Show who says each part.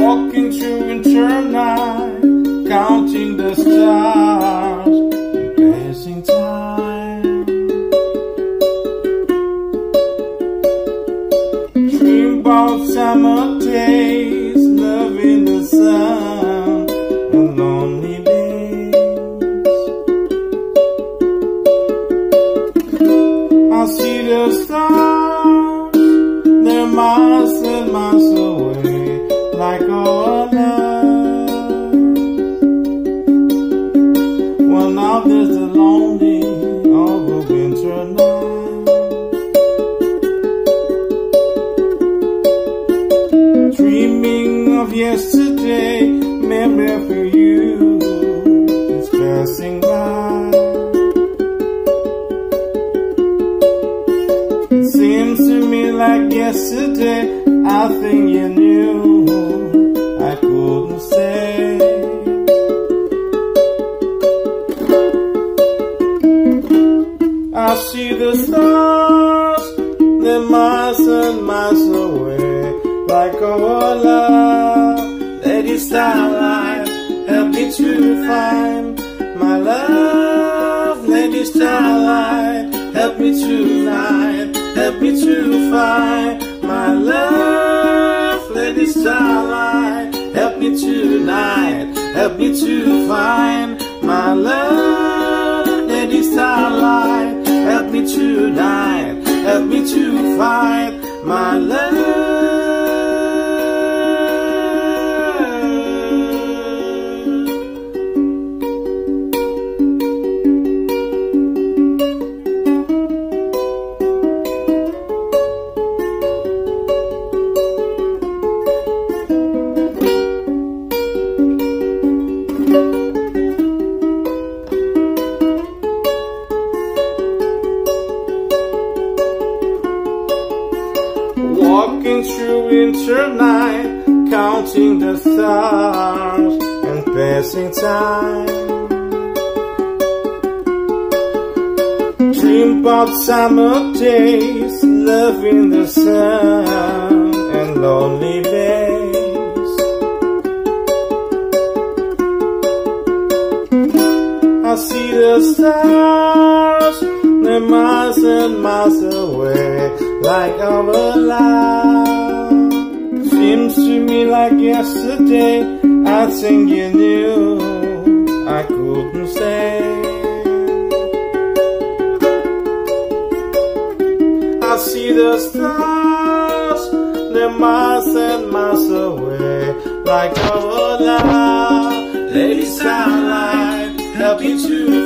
Speaker 1: Walking through About summer days, loving the sun, and lonely days. I see the stars, of yesterday, memory for you is passing by. It seems to me like yesterday, I think you knew I couldn't say. I see the stars, they're miles and miles away, like our love. Help me to find my love. Lady Starlight, help me tonight, help me to find my love. Lady Starlight, help me tonight, help me to find my love. Lady Starlight, help me tonight, help me to find my love. Through winter night, counting the stars and passing time. Dream about summer days, loving the sun miles and miles away, like our love. Seems to me like yesterday, I think you knew I couldn't say. I see the stars, they're miles and miles away, like our love. Lady Starlight, help me to